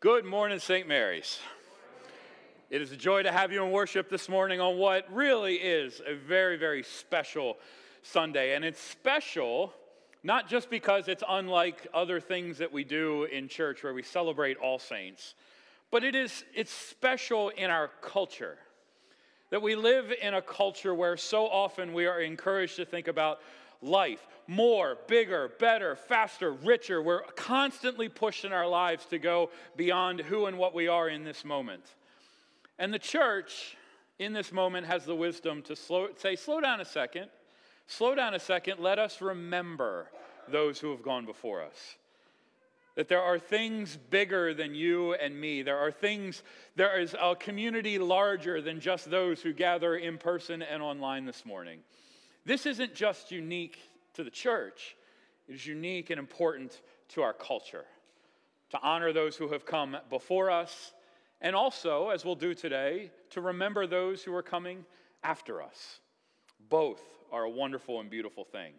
Good morning, St. Mary's. It is a joy to have you in worship this morning on what really is a very, very special Sunday. And it's special not just because it's unlike other things that we do in church where we celebrate all saints, but it is it's special in our culture. That we live in a culture where so often we are encouraged to think about life more, bigger, better, faster, richer. We're constantly pushed in our lives to go beyond who and what we are in this moment. And the church in this moment has the wisdom to slow, say, slow down a second, slow down a second, let us remember those who have gone before us. That there are things bigger than you and me. There are things, there is a community larger than just those who gather in person and online this morning. This isn't just unique to the church, it is unique and important to our culture to honor those who have come before us, and also, as we'll do today, to remember those who are coming after us. Both are a wonderful and beautiful thing.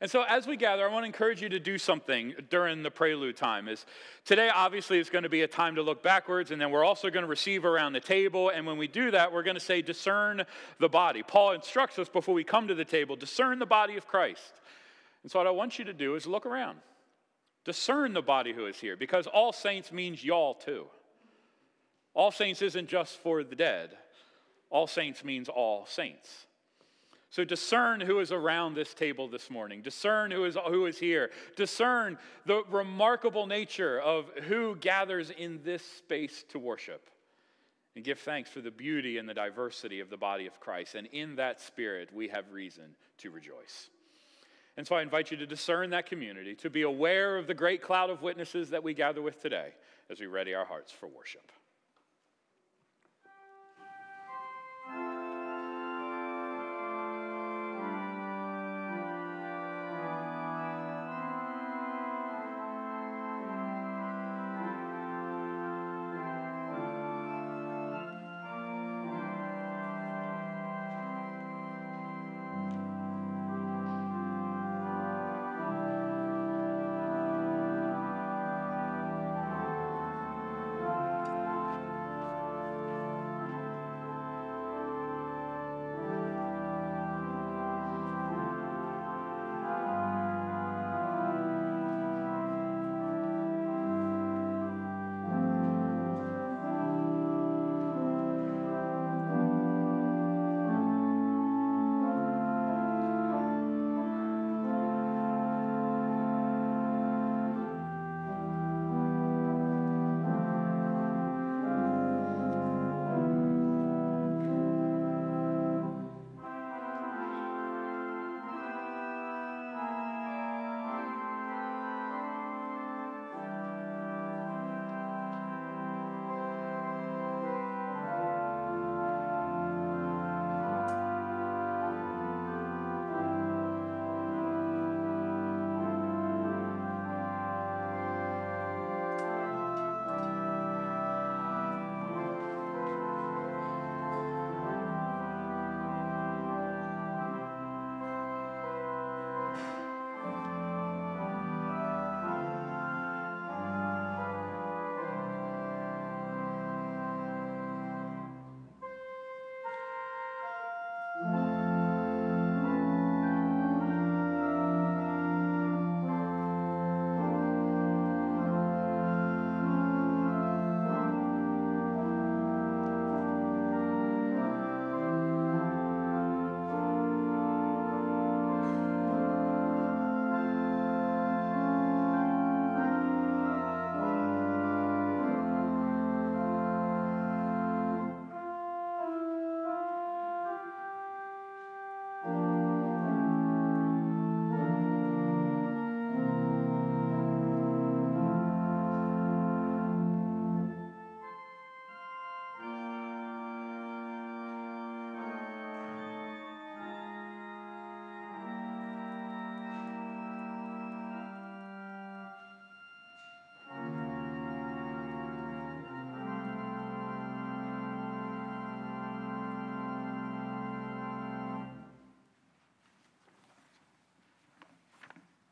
And so as we gather, I want to encourage you to do something during the prelude time. Is today obviously is going to be a time to look backwards, and then we're also going to receive around the table. And when we do that, we're going to say, discern the body. Paul instructs us before we come to the table, discern the body of Christ. And so what I want you to do is look around. Discern the body who is here, because all saints means y'all too. All saints isn't just for the dead. All saints means all saints. So discern who is around this table this morning. Discern who is, who is here. Discern the remarkable nature of who gathers in this space to worship. And give thanks for the beauty and the diversity of the body of Christ. And in that spirit, we have reason to rejoice. And so I invite you to discern that community, to be aware of the great cloud of witnesses that we gather with today as we ready our hearts for worship.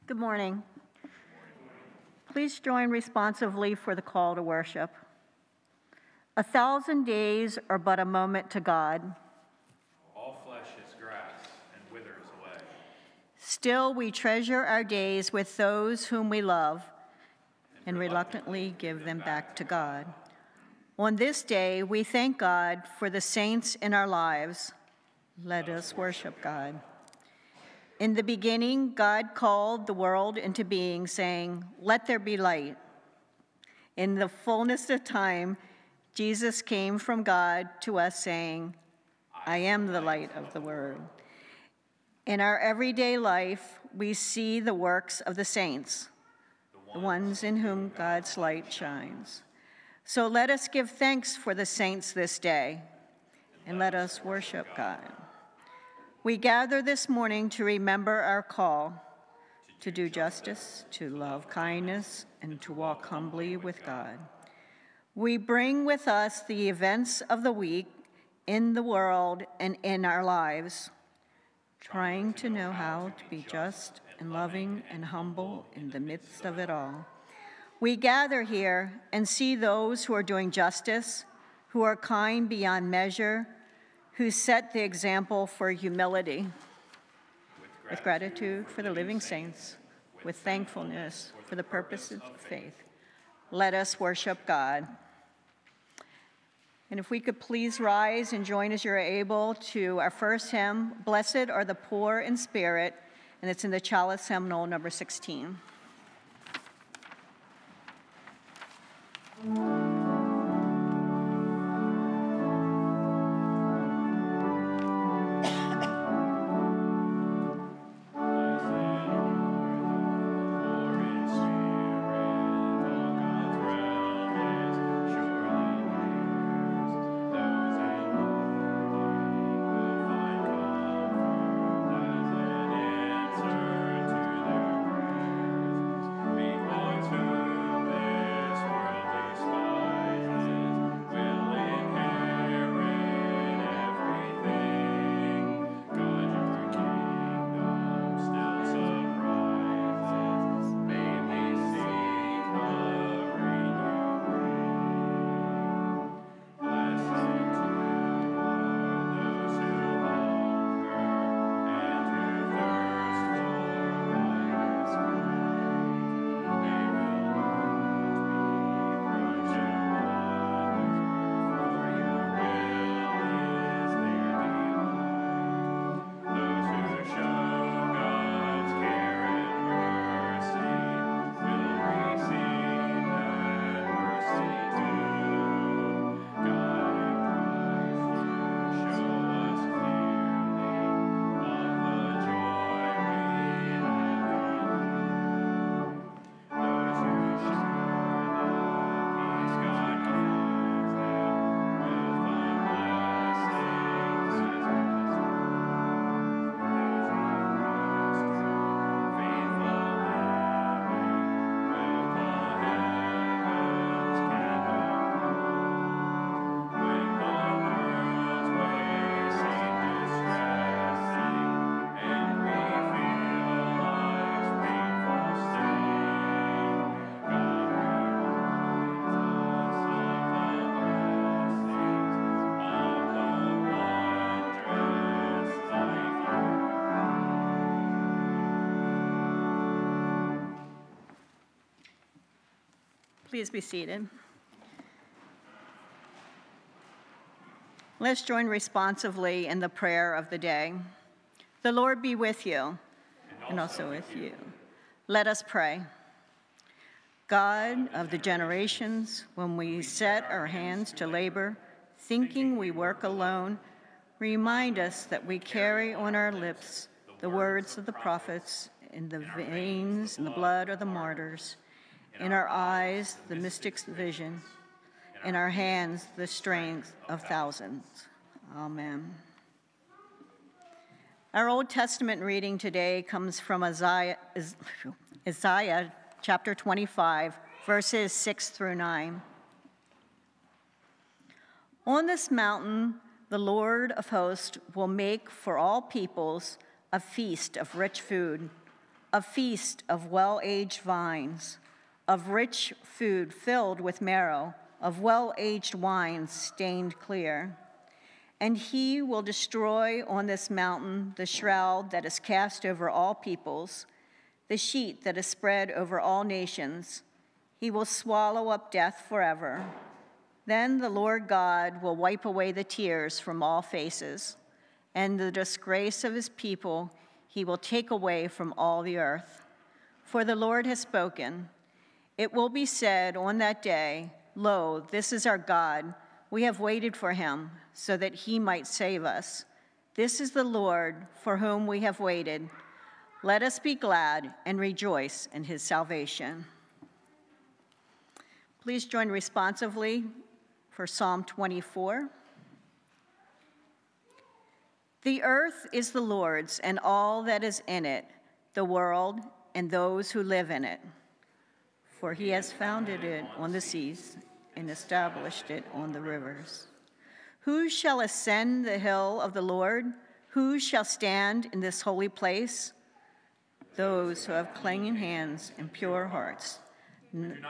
Good morning. Please join responsively for the call to worship. A thousand days are but a moment to God. All flesh is grass and withers away. Still, we treasure our days with those whom we love and reluctantly give them back to God. On this day, we thank God for the saints in our lives. Let us worship God. In the beginning, God called the world into being, saying, Let there be light. In the fullness of time, Jesus came from God to us, saying, I am the light of the world. In our everyday life, we see the works of the saints, the ones in whom God's light shines. So let us give thanks for the saints this day, and let us worship God. We gather this morning to remember our call to do justice, to love kindness, and to walk humbly with God. We bring with us the events of the week in the world and in our lives, trying to know how to be just and loving and humble in the midst of it all. We gather here and see those who are doing justice, who are kind beyond measure, who set the example for humility, with gratitude for the living saints, with thankfulness for the purposes of faith. Let us worship God. And if we could please rise and join as you're able to our first hymn, Blessed are the Poor in Spirit, and it's in the Chalice Hymnal number 16. Please be seated. Let's join responsively in the prayer of the day. The Lord be with you and also with you. Let us pray. God of the generations, when we set our hands to labor, thinking we work alone, remind us that we carry on our lips the words of the prophets, in the veins and the blood of the martyrs in our eyes, the mystic's vision. In our hands, the strength of thousands. Amen. Our Old Testament reading today comes from Isaiah, Isaiah chapter 25, verses 6 through 9. On this mountain, the Lord of hosts will make for all peoples a feast of rich food, a feast of well aged vines of rich food filled with marrow, of well aged wines stained clear. And he will destroy on this mountain the shroud that is cast over all peoples, the sheet that is spread over all nations. He will swallow up death forever. Then the Lord God will wipe away the tears from all faces, and the disgrace of his people he will take away from all the earth. For the Lord has spoken. It will be said on that day, Lo, this is our God. We have waited for him so that he might save us. This is the Lord for whom we have waited. Let us be glad and rejoice in his salvation. Please join responsively for Psalm 24. The earth is the Lord's and all that is in it, the world and those who live in it. For he has founded it on the seas and established it on the rivers. Who shall ascend the hill of the Lord? Who shall stand in this holy place? Those who have clinging hands and pure hearts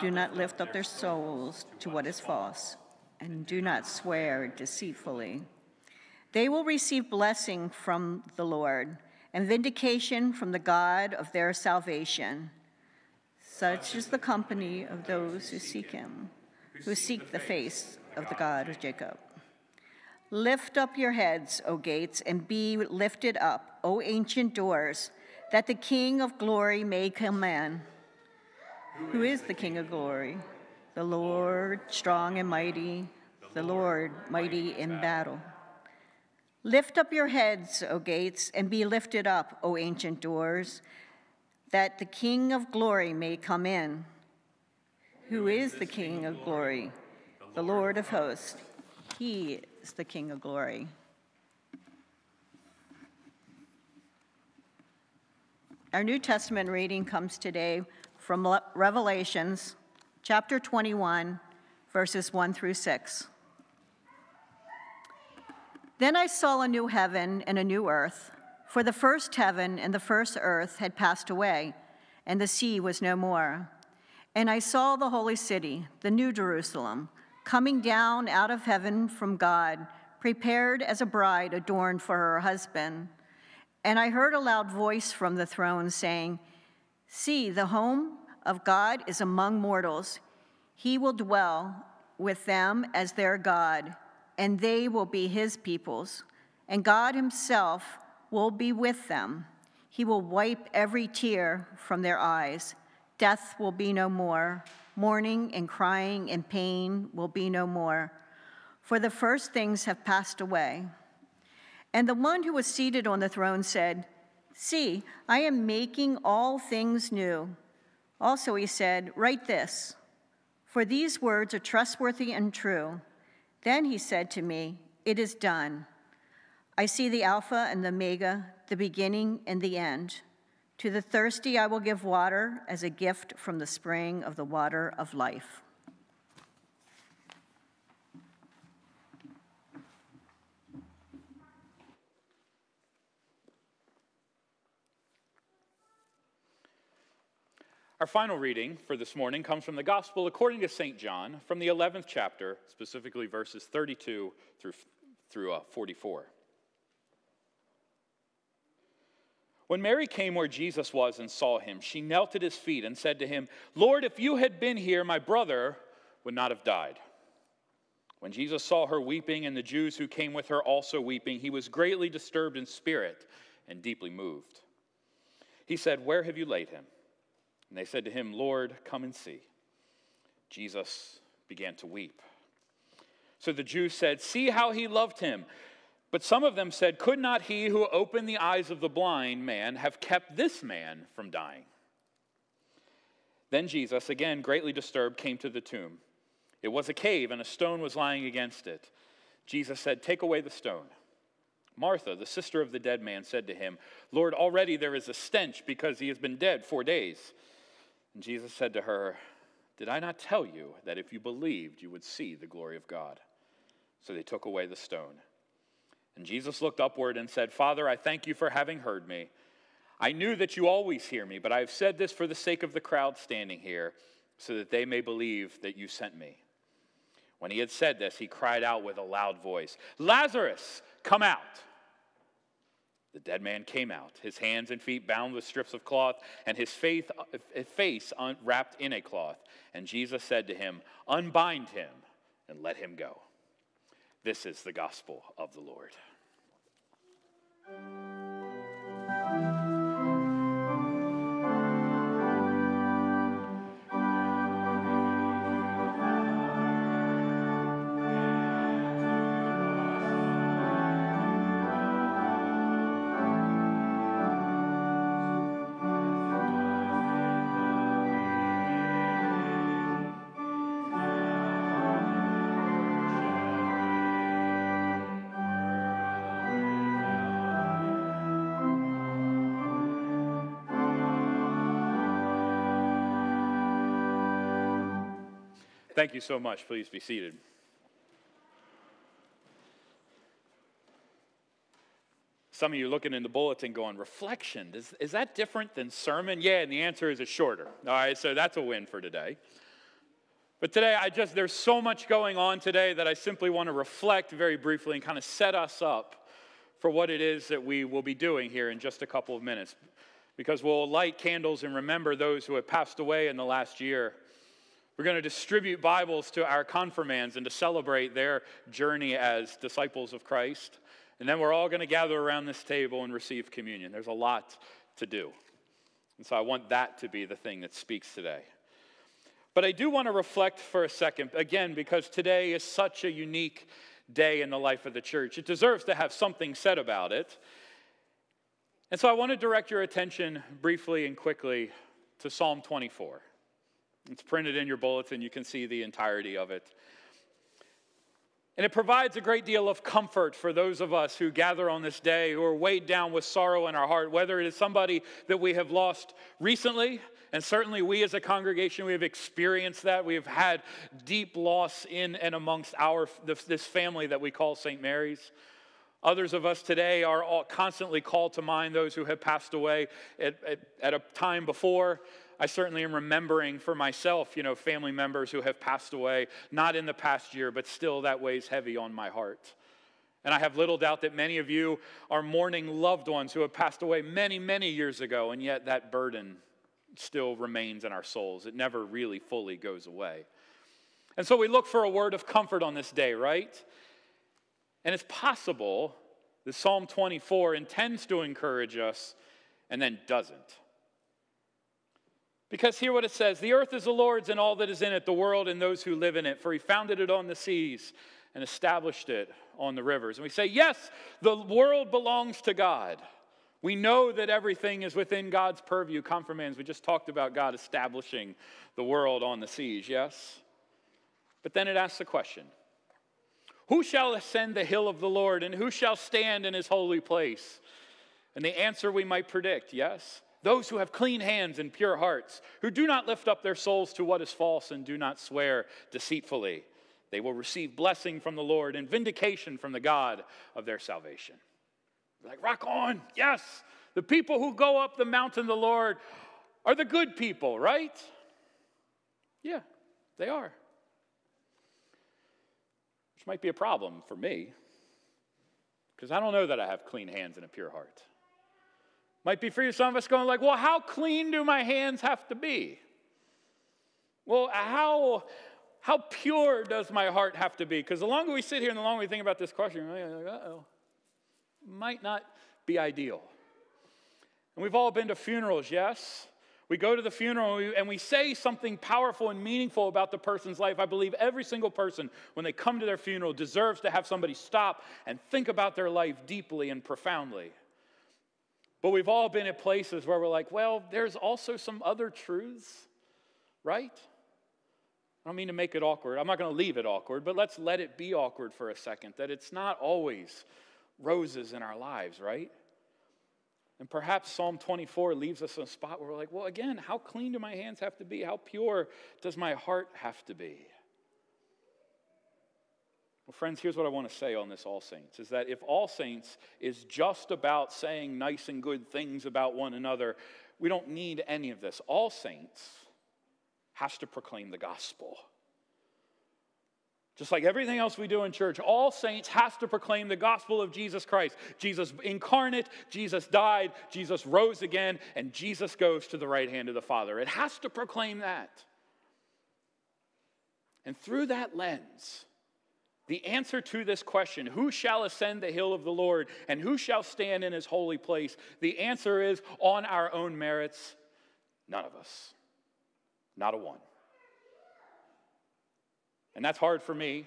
do not lift up their souls to what is false and do not swear deceitfully. They will receive blessing from the Lord and vindication from the God of their salvation. Such is the company of those who seek him, who seek the face of the God of Jacob. Lift up your heads, O gates, and be lifted up, O ancient doors, that the King of glory may come in. Who is the King of glory? The Lord strong and mighty, the Lord mighty in battle. Lift up your heads, O gates, and be lifted up, O ancient doors, that the King of glory may come in. Who is the King of glory? The Lord of hosts. He is the King of glory. Our New Testament reading comes today from Revelations chapter 21, verses 1 through 6. Then I saw a new heaven and a new earth, for the first heaven and the first earth had passed away, and the sea was no more. And I saw the holy city, the new Jerusalem, coming down out of heaven from God, prepared as a bride adorned for her husband. And I heard a loud voice from the throne saying, See, the home of God is among mortals. He will dwell with them as their God, and they will be his peoples. And God himself will be with them. He will wipe every tear from their eyes. Death will be no more. Mourning and crying and pain will be no more. For the first things have passed away. And the one who was seated on the throne said, See, I am making all things new. Also, he said, Write this, for these words are trustworthy and true. Then he said to me, It is done. I see the Alpha and the Omega, the beginning and the end. To the thirsty, I will give water as a gift from the spring of the water of life. Our final reading for this morning comes from the Gospel according to St. John, from the 11th chapter, specifically verses 32 through, through uh, 44. When Mary came where Jesus was and saw him, she knelt at his feet and said to him, Lord, if you had been here, my brother would not have died. When Jesus saw her weeping and the Jews who came with her also weeping, he was greatly disturbed in spirit and deeply moved. He said, Where have you laid him? And they said to him, Lord, come and see. Jesus began to weep. So the Jews said, See how he loved him. But some of them said, Could not he who opened the eyes of the blind man have kept this man from dying? Then Jesus, again greatly disturbed, came to the tomb. It was a cave, and a stone was lying against it. Jesus said, Take away the stone. Martha, the sister of the dead man, said to him, Lord, already there is a stench because he has been dead four days. And Jesus said to her, Did I not tell you that if you believed, you would see the glory of God? So they took away the stone. And Jesus looked upward and said, Father, I thank you for having heard me. I knew that you always hear me, but I have said this for the sake of the crowd standing here so that they may believe that you sent me. When he had said this, he cried out with a loud voice, Lazarus, come out. The dead man came out, his hands and feet bound with strips of cloth, and his face, wrapped in a cloth. And Jesus said to him, Unbind him and let him go. This is the gospel of the Lord. Thank you so much. Please be seated. Some of you looking in the bulletin going, reflection, is, is that different than sermon? Yeah, and the answer is it's shorter. All right, so that's a win for today. But today, I just, there's so much going on today that I simply want to reflect very briefly and kind of set us up for what it is that we will be doing here in just a couple of minutes. Because we'll light candles and remember those who have passed away in the last year. We're going to distribute Bibles to our confirmands and to celebrate their journey as disciples of Christ. And then we're all going to gather around this table and receive communion. There's a lot to do. And so I want that to be the thing that speaks today. But I do want to reflect for a second, again, because today is such a unique day in the life of the church. It deserves to have something said about it. And so I want to direct your attention briefly and quickly to Psalm 24. It's printed in your bulletin. You can see the entirety of it. And it provides a great deal of comfort for those of us who gather on this day who are weighed down with sorrow in our heart, whether it is somebody that we have lost recently, and certainly we as a congregation, we have experienced that. We have had deep loss in and amongst our, this family that we call St. Mary's. Others of us today are constantly called to mind those who have passed away at, at, at a time before I certainly am remembering for myself, you know, family members who have passed away, not in the past year, but still that weighs heavy on my heart. And I have little doubt that many of you are mourning loved ones who have passed away many, many years ago, and yet that burden still remains in our souls. It never really fully goes away. And so we look for a word of comfort on this day, right? And it's possible that Psalm 24 intends to encourage us and then doesn't. Because hear what it says The earth is the Lord's and all that is in it, the world and those who live in it. For he founded it on the seas and established it on the rivers. And we say, Yes, the world belongs to God. We know that everything is within God's purview. Confirmands, we just talked about God establishing the world on the seas, yes? But then it asks the question Who shall ascend the hill of the Lord, and who shall stand in his holy place? And the answer we might predict, yes? Those who have clean hands and pure hearts, who do not lift up their souls to what is false and do not swear deceitfully. They will receive blessing from the Lord and vindication from the God of their salvation. Like, rock on. Yes. The people who go up the mountain of the Lord are the good people, right? Yeah, they are. Which might be a problem for me, because I don't know that I have clean hands and a pure heart. Might be for you, some of us going like, well, how clean do my hands have to be? Well, how, how pure does my heart have to be? Because the longer we sit here and the longer we think about this question, we're like, uh-oh, might not be ideal. And we've all been to funerals, yes? We go to the funeral and we, and we, say something powerful and meaningful about the person's life. I believe every single person, when they come to their funeral, deserves to have somebody stop and think about their life deeply and profoundly. But we've all been at places where we're like, well, there's also some other truths, right? I don't mean to make it awkward. I'm not going to leave it awkward, but let's let it be awkward for a second that it's not always roses in our lives, right? And perhaps Psalm 24 leaves us in a spot where we're like, well, again, how clean do my hands have to be? How pure does my heart have to be? Well, friends, here's what I want to say on this All Saints is that if All Saints is just about saying nice and good things about one another, we don't need any of this. All Saints has to proclaim the gospel. Just like everything else we do in church, all saints has to proclaim the gospel of Jesus Christ. Jesus incarnate, Jesus died, Jesus rose again, and Jesus goes to the right hand of the Father. It has to proclaim that. And through that lens, the answer to this question, who shall ascend the hill of the Lord and who shall stand in his holy place? The answer is on our own merits, none of us. Not a one. And that's hard for me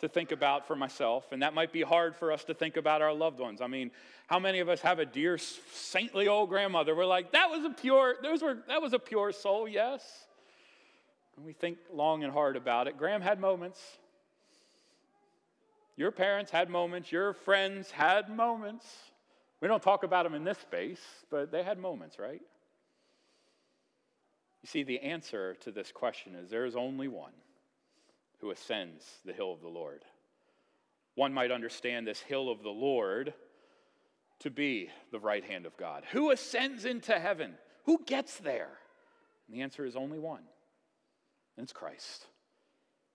to think about for myself, and that might be hard for us to think about our loved ones. I mean, how many of us have a dear saintly old grandmother? We're like, that was a pure, those were that was a pure soul, yes. And we think long and hard about it. Gram had moments. Your parents had moments, your friends had moments. We don't talk about them in this space, but they had moments, right? You see, the answer to this question is there is only one who ascends the hill of the Lord. One might understand this hill of the Lord to be the right hand of God. Who ascends into heaven? Who gets there? And the answer is only one, and it's Christ.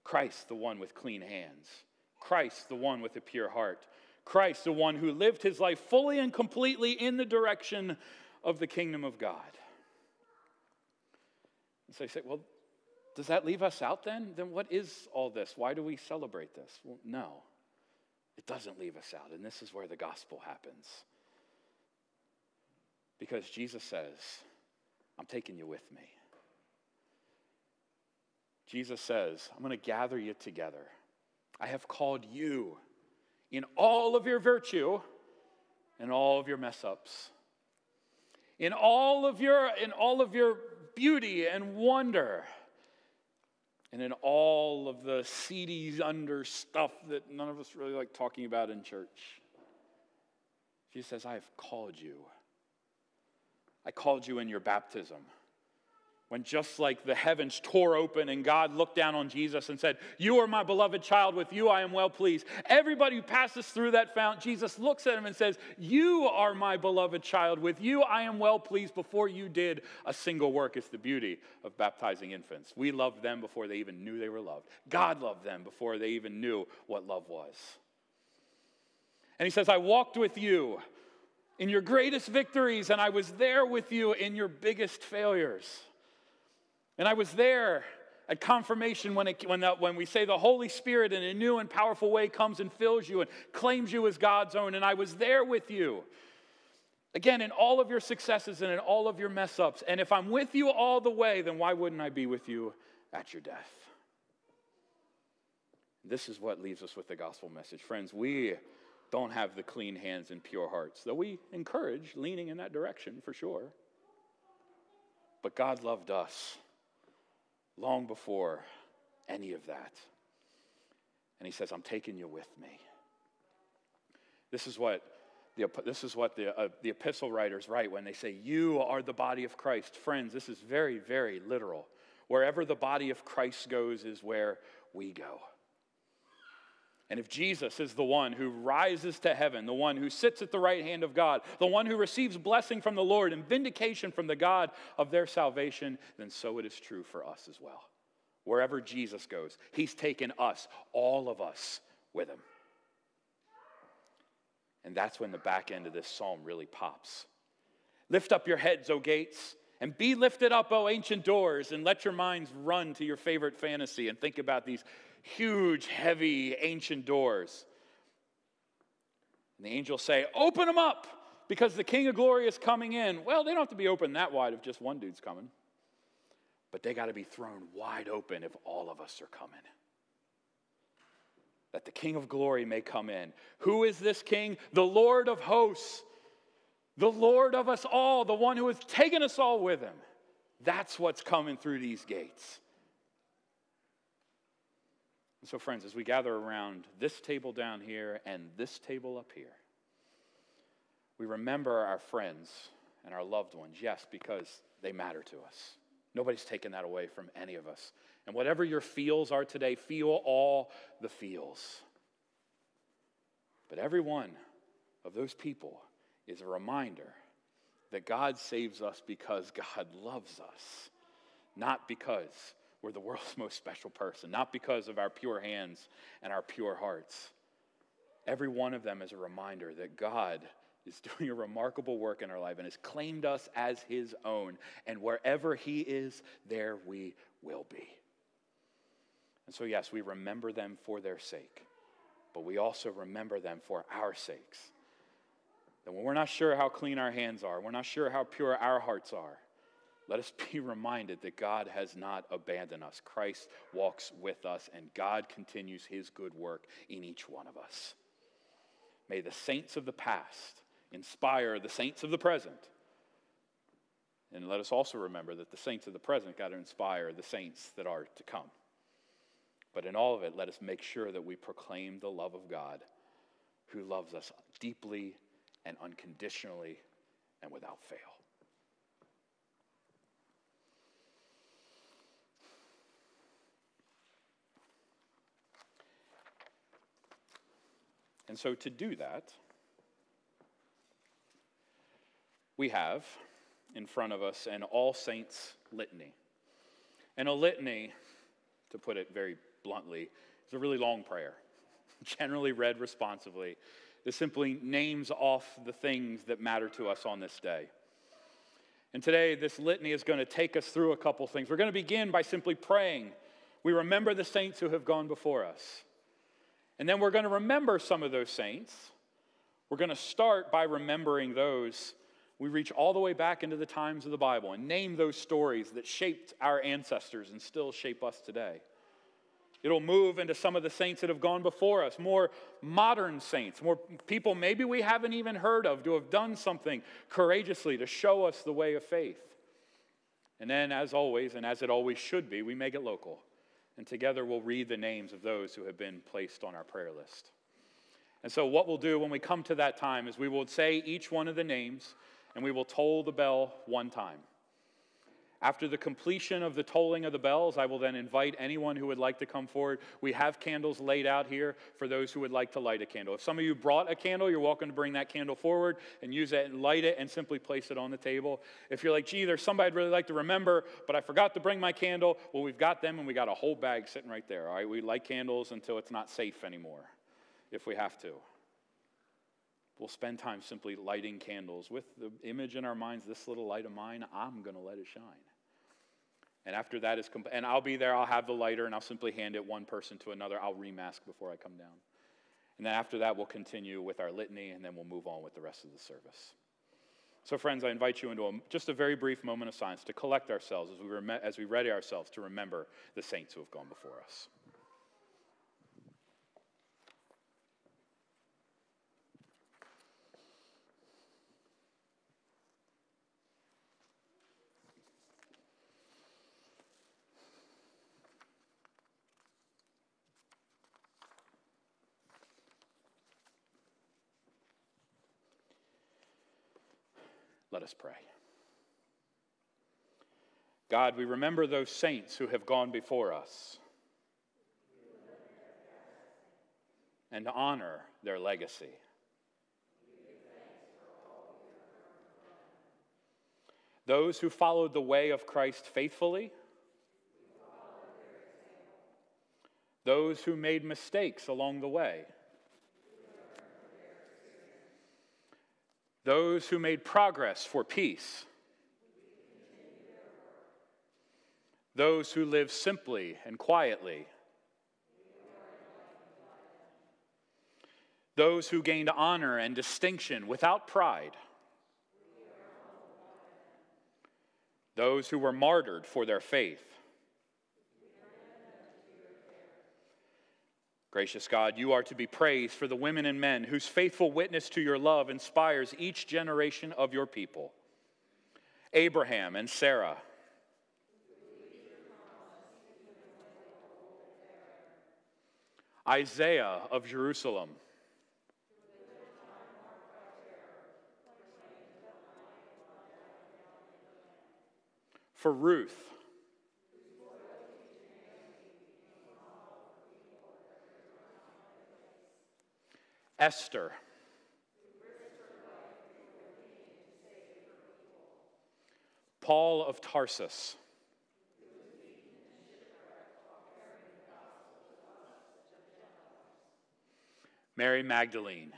Christ, the one with clean hands. Christ, the one with a pure heart. Christ, the one who lived his life fully and completely in the direction of the kingdom of God. And so you say, well, does that leave us out then? Then what is all this? Why do we celebrate this? Well, no, it doesn't leave us out. And this is where the gospel happens. Because Jesus says, I'm taking you with me. Jesus says, I'm going to gather you together. I have called you in all of your virtue and all of your mess ups. In all of your in all of your beauty and wonder and in all of the seedy under stuff that none of us really like talking about in church. Jesus says, I have called you. I called you in your baptism when just like the heavens tore open and God looked down on Jesus and said, You are my beloved child, with you I am well pleased. Everybody who passes through that fount, Jesus looks at him and says, You are my beloved child, with you I am well pleased before you did a single work. It's the beauty of baptizing infants. We loved them before they even knew they were loved. God loved them before they even knew what love was. And he says, I walked with you in your greatest victories, and I was there with you in your biggest failures. And I was there at confirmation when, it, when, when we say the Holy Spirit in a new and powerful way comes and fills you and claims you as God's own. And I was there with you. Again, in all of your successes and in all of your mess ups. And if I'm with you all the way, then why wouldn't I be with you at your death? This is what leaves us with the gospel message. Friends, we don't have the clean hands and pure hearts, though we encourage leaning in that direction for sure. But God loved us long before any of that. And he says, I'm taking you with me. This is what the, this is what the, uh, the epistle writers write when they say, You are the body of Christ. Friends, this is very, very literal. Wherever the body of Christ goes is where we go. And if Jesus is the one who rises to heaven, the one who sits at the right hand of God, the one who receives blessing from the Lord and vindication from the God of their salvation, then so it is true for us as well. Wherever Jesus goes, he's taken us, all of us, with him. And that's when the back end of this psalm really pops. Lift up your heads, O gates, and be lifted up, O ancient doors, and let your minds run to your favorite fantasy and think about these huge, heavy, ancient doors. And the angels say, Open them up because the King of Glory is coming in. Well, they don't have to be open that wide if just one dude's coming, but they got to be thrown wide open if all of us are coming. That the King of Glory may come in. Who is this King? The Lord of hosts, the Lord of us all, the one who has taken us all with him. That's what's coming through these gates. And so, friends, as we gather around this table down here and this table up here, we remember our friends and our loved ones, yes, because they matter to us. Nobody's taken that away from any of us. And whatever your feels are today, feel all the feels. But every one of those people is a reminder that God saves us because God loves us not because we're the world's most special person, not because of our pure hands and our pure hearts. Every one of them is a reminder that God is doing a remarkable work in our life and has claimed us as his own. And wherever he is, there we will be. And so, yes, we remember them for their sake, but we also remember them for our sakes. That when we're not sure how clean our hands are, we're not sure how pure our hearts are, let us be reminded that God has not abandoned us. Christ walks with us, and God continues his good work in each one of us. May the saints of the past inspire the saints of the present. And let us also remember that the saints of the present got to inspire the saints that are to come. But in all of it, let us make sure that we proclaim the love of God who loves us deeply and unconditionally and without fail. And so, to do that, we have in front of us an All Saints litany. And a litany, to put it very bluntly, is a really long prayer, generally read responsively. It simply names off the things that matter to us on this day. And today, this litany is going to take us through a couple things. We're going to begin by simply praying. We remember the saints who have gone before us. And then we're going to remember some of those saints. We're going to start by remembering those we reach all the way back into the times of the Bible and name those stories that shaped our ancestors and still shape us today. It'll move into some of the saints that have gone before us, more modern saints, more people maybe we haven't even heard of to have done something courageously to show us the way of faith. And then, as always, and as it always should be, we make it local. And together we'll read the names of those who have been placed on our prayer list. And so, what we'll do when we come to that time is we will say each one of the names and we will toll the bell one time. After the completion of the tolling of the bells, I will then invite anyone who would like to come forward. We have candles laid out here for those who would like to light a candle. If some of you brought a candle, you're welcome to bring that candle forward and use it and light it and simply place it on the table. If you're like, gee, there's somebody I'd really like to remember, but I forgot to bring my candle, well, we've got them and we got a whole bag sitting right there. All right, we light candles until it's not safe anymore if we have to. We'll spend time simply lighting candles with the image in our minds this little light of mine, I'm going to let it shine. And after that is, comp- and I'll be there, I'll have the lighter, and I'll simply hand it one person to another. I'll remask before I come down. And then after that, we'll continue with our litany, and then we'll move on with the rest of the service. So, friends, I invite you into a, just a very brief moment of silence to collect ourselves as we, rem- as we ready ourselves to remember the saints who have gone before us. Let us pray. God, we remember those saints who have gone before us and honor their legacy. Those who followed the way of Christ faithfully, those who made mistakes along the way. Those who made progress for peace, those who live simply and quietly, those who gained honor and distinction without pride, those who were martyred for their faith. Gracious God, you are to be praised for the women and men whose faithful witness to your love inspires each generation of your people. Abraham and Sarah. Isaiah of Jerusalem. For Ruth. Esther. Paul of Tarsus. Mary Magdalene.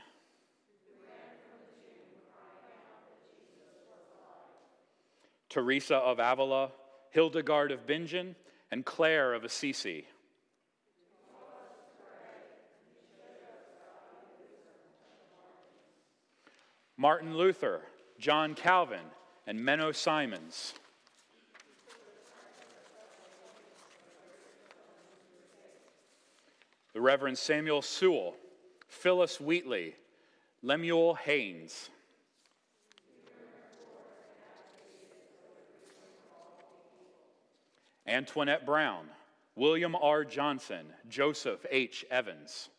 Teresa of Avila, Hildegard of Bingen, and Clare of Assisi. Martin Luther, John Calvin, and Menno Simons. The Reverend Samuel Sewall, Phillis Wheatley, Lemuel Haynes. Antoinette Brown, William R. Johnson, Joseph H. Evans.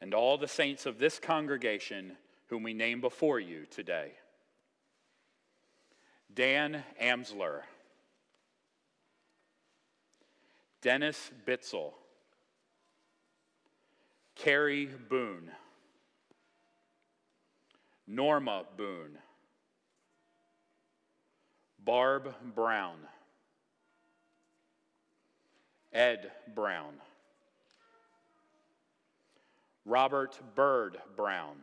And all the saints of this congregation whom we name before you today. Dan Amsler, Dennis Bitzel, Carrie Boone, Norma Boone, Barb Brown, Ed Brown, Robert Bird Brown,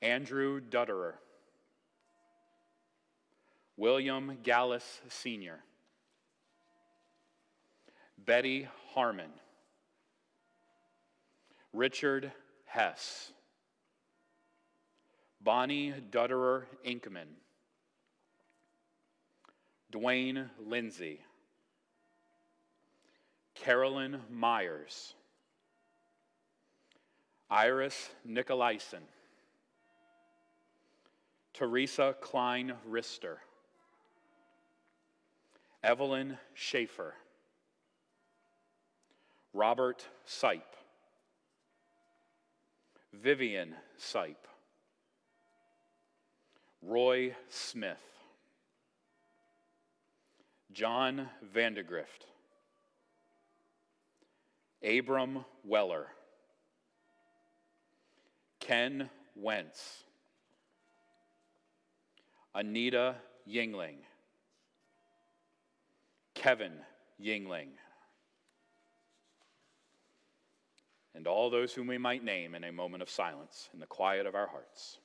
Andrew Dutterer, William Gallus Sr., Betty Harmon, Richard Hess, Bonnie Dutterer Inkman, Dwayne Lindsay, Carolyn Myers, Iris Nicolaisen, Teresa Klein Rister, Evelyn Schaefer, Robert Sipe, Vivian Sipe, Roy Smith, John Vandegrift, Abram Weller, Ken Wentz, Anita Yingling, Kevin Yingling, and all those whom we might name in a moment of silence in the quiet of our hearts.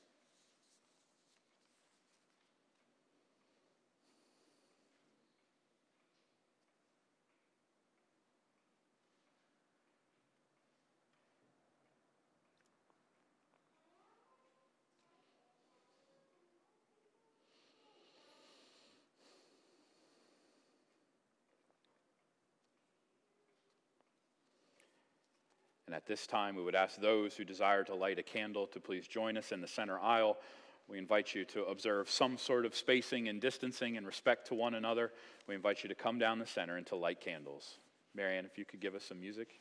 This time, we would ask those who desire to light a candle to please join us in the center aisle. We invite you to observe some sort of spacing and distancing and respect to one another. We invite you to come down the center and to light candles. Marianne, if you could give us some music.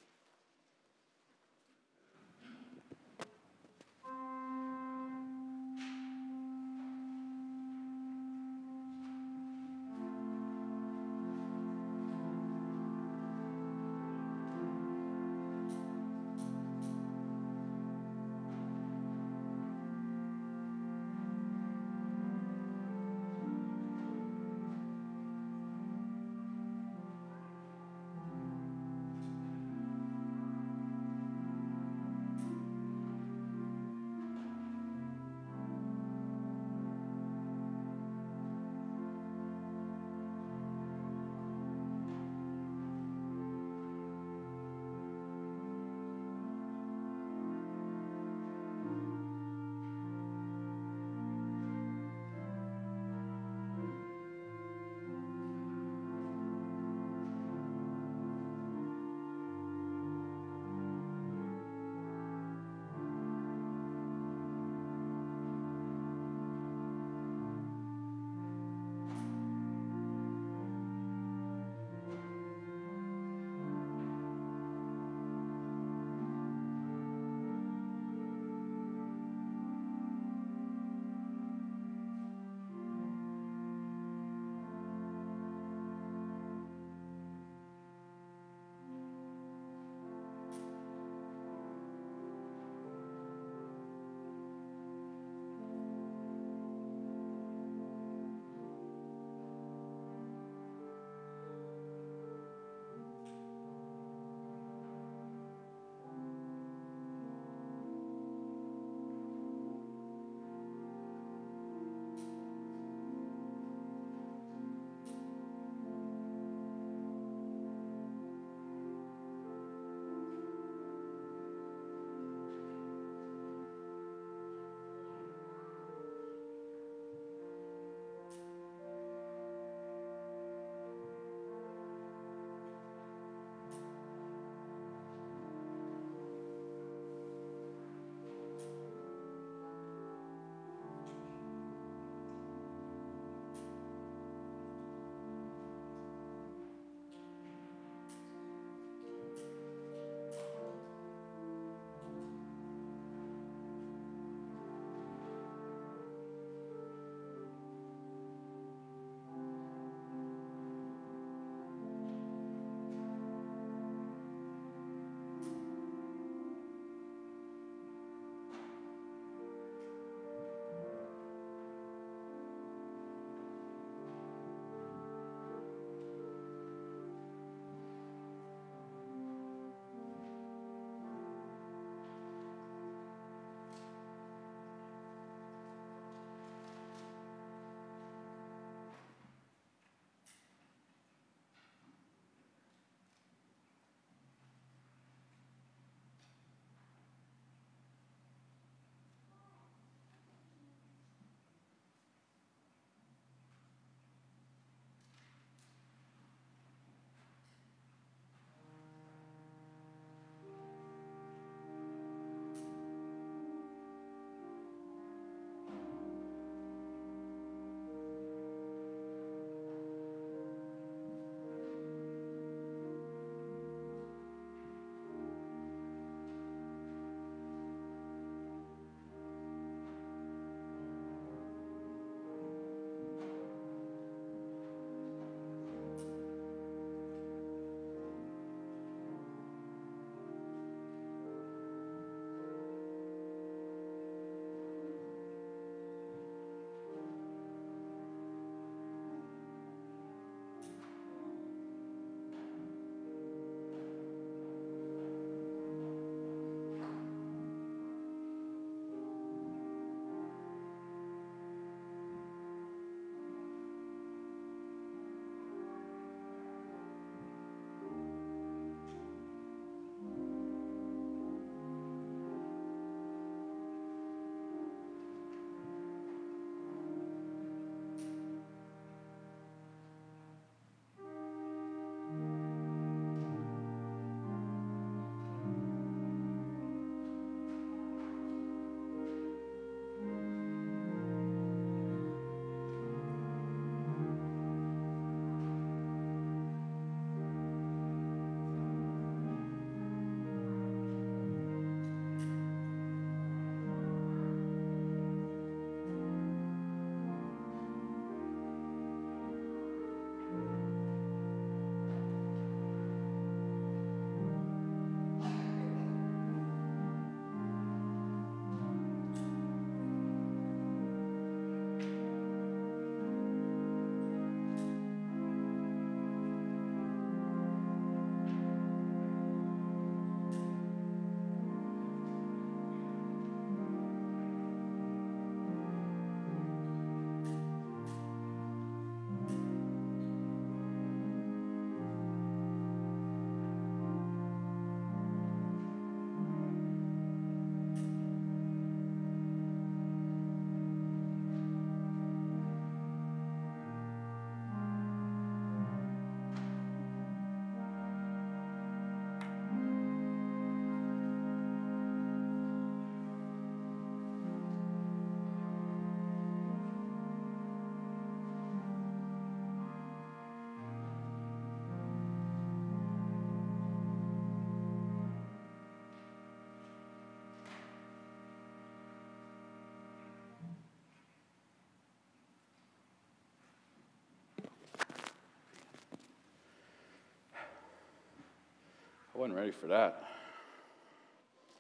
I wasn't ready for that.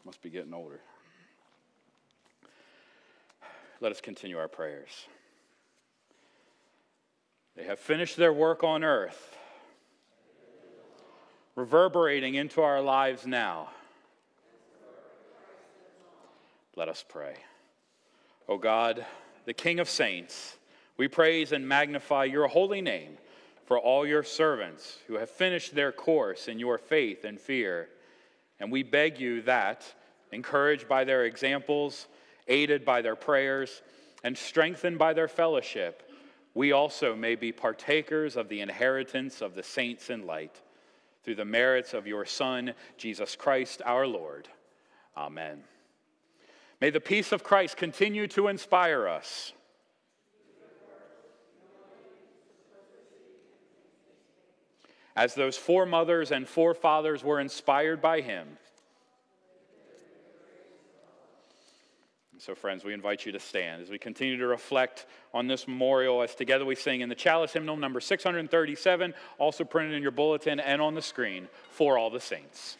Must be getting older. Let us continue our prayers. They have finished their work on earth, reverberating into our lives now. Let us pray. O God, the King of saints, we praise and magnify your holy name for all your servants who have finished their course in your faith and fear. And we beg you that, encouraged by their examples, aided by their prayers, and strengthened by their fellowship, we also may be partakers of the inheritance of the saints in light through the merits of your Son, Jesus Christ our Lord. Amen. May the peace of Christ continue to inspire us as those foremothers and forefathers were inspired by him. So, friends, we invite you to stand as we continue to reflect on this memorial as together we sing in the chalice hymnal number 637, also printed in your bulletin and on the screen, for all the saints.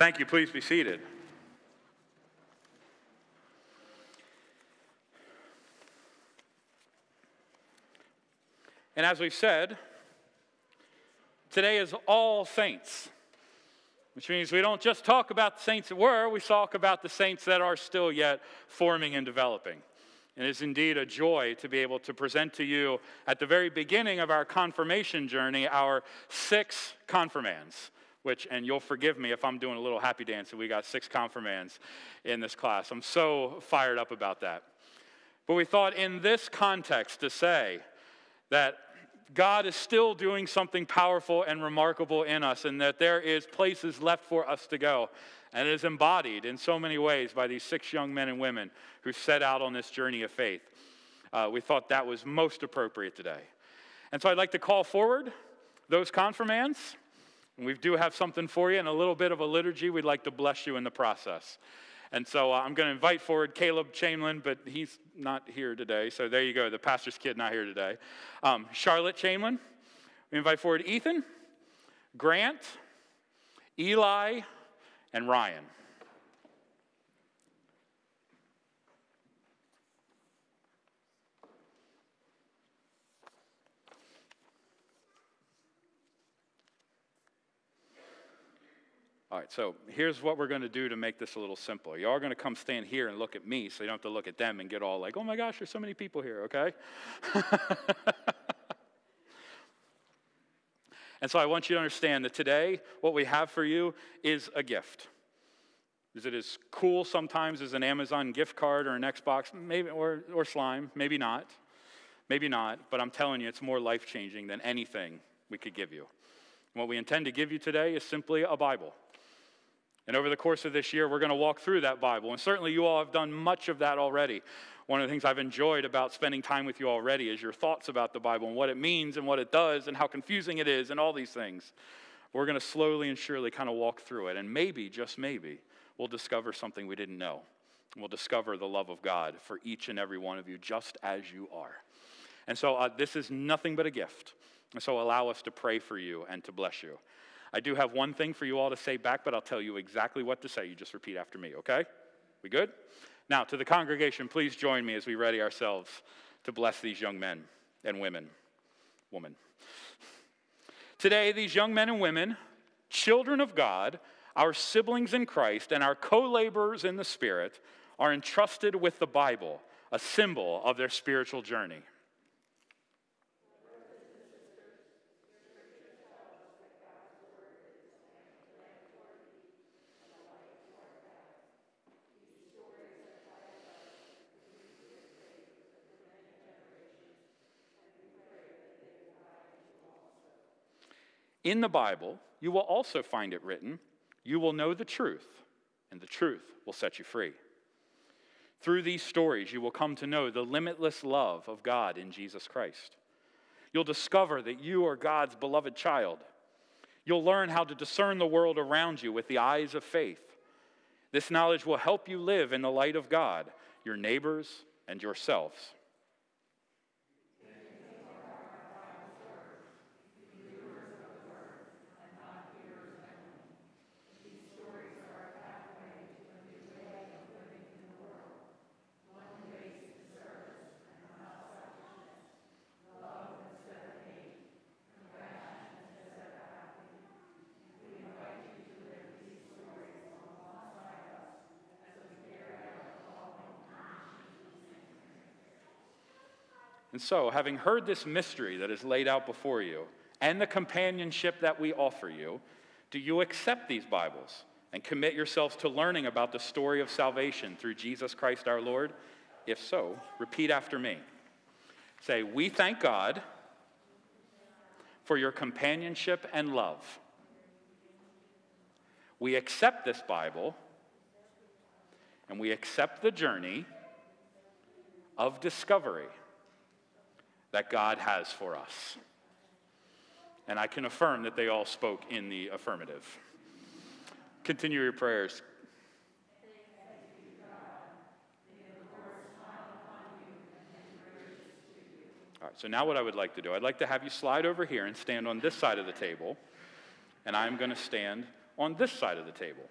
Thank you. Please be seated. And as we've said, today is All Saints, which means we don't just talk about the saints that were, we talk about the saints that are still yet forming and developing. And it is indeed a joy to be able to present to you at the very beginning of our confirmation journey our six confirmands. Which, and you'll forgive me if I'm doing a little happy dance, and we got six confirmands in this class. I'm so fired up about that. But we thought in this context to say that God is still doing something powerful and remarkable in us, and that there is places left for us to go. And it is embodied in so many ways by these six young men and women who set out on this journey of faith. Uh, we thought that was most appropriate today. And so I'd like to call forward those confirmands. And we do have something for you and a little bit of a liturgy. We'd like to bless you in the process. And so uh, I'm going to invite forward Caleb Chamberlain, but he's not here today. So there you go, the pastor's kid not here today. Um, Charlotte Chamberlain. We invite forward Ethan, Grant, Eli, and Ryan. All right, so here's what we're going to do to make this a little simpler. You are going to come stand here and look at me so you don't have to look at them and get all like, oh my gosh, there's so many people here, okay? and so I want you to understand that today, what we have for you is a gift. Is it as cool sometimes as an Amazon gift card or an Xbox? Maybe, or, or slime, maybe not. Maybe not, but I'm telling you, it's more life changing than anything we could give you. What we intend to give you today is simply a Bible. And over the course of this year, we're going to walk through that Bible. And certainly you all have done much of that already. One of the things I've enjoyed about spending time with you already is your thoughts about the Bible and what it means and what it does and how confusing it is and all these things. We're going to slowly and surely kind of walk through it. And maybe, just maybe, we'll discover something we didn't know. We'll discover the love of God for each and every one of you, just as you are. And so uh, this is nothing but a gift. And so allow us to pray for you and to bless you. I do have one thing for you all to say back, but I'll tell you exactly what to say. You just repeat after me, okay? We good? Now, to the congregation, please join me as we ready ourselves to bless these young men and women. Woman. Today, these young men and women, children of God, our siblings in Christ, and our co laborers in the Spirit, are entrusted with the Bible, a symbol of their spiritual journey. In the Bible, you will also find it written, You will know the truth, and the truth will set you free. Through these stories, you will come to know the limitless love of God in Jesus Christ. You'll discover that you are God's beloved child. You'll learn how to discern the world around you with the eyes of faith. This knowledge will help you live in the light of God, your neighbors, and yourselves. And so, having heard this mystery that is laid out before you and the companionship that we offer you, do you accept these Bibles and commit yourselves to learning about the story of salvation through Jesus Christ our Lord? If so, repeat after me. Say, We thank God for your companionship and love. We accept this Bible and we accept the journey of discovery that God has for us. And I can affirm that they all spoke in the affirmative. Continue your prayers. All right, so now what I would like to do, I'd like to have you slide over here and stand on this side of the table, and I'm going to stand on this side of the table.